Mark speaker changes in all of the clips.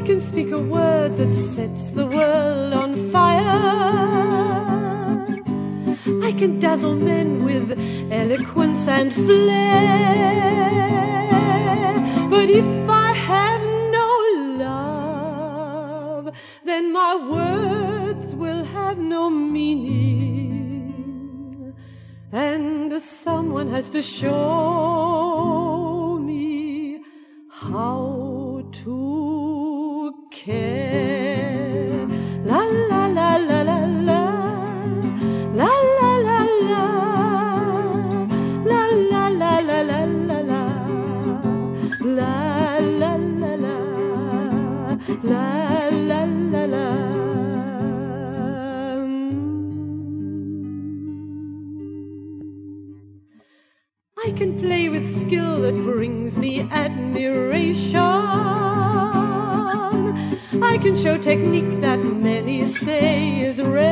Speaker 1: I can speak a word that sets the world on fire. I can dazzle men with eloquence and flair. But if I have no love, then my words will have no meaning. And someone has to show I can play with skill that brings me admiration. I can show technique that many say is rare.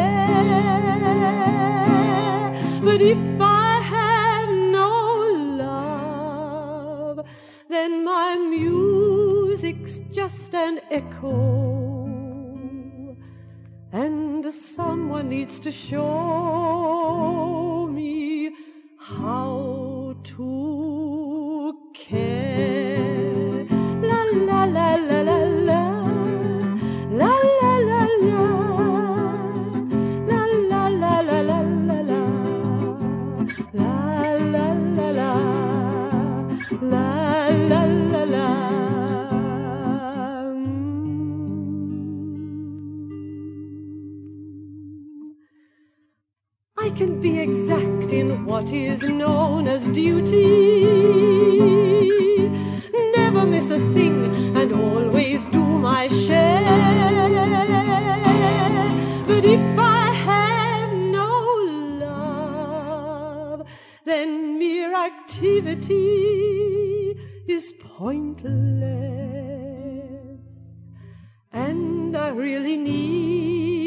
Speaker 1: But if I have no love, then my music's just an echo. And someone needs to show I can be exact in what is known as duty. Never miss a thing and always do my share. But if I have no love, then mere activity is pointless. And I really need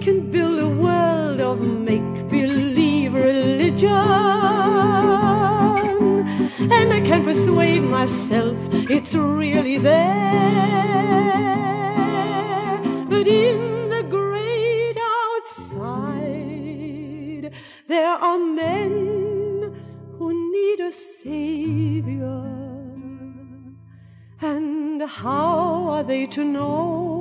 Speaker 1: can build a world of make believe religion, and I can persuade myself it's really there. But in the great outside, there are men who need a savior. And how are they to know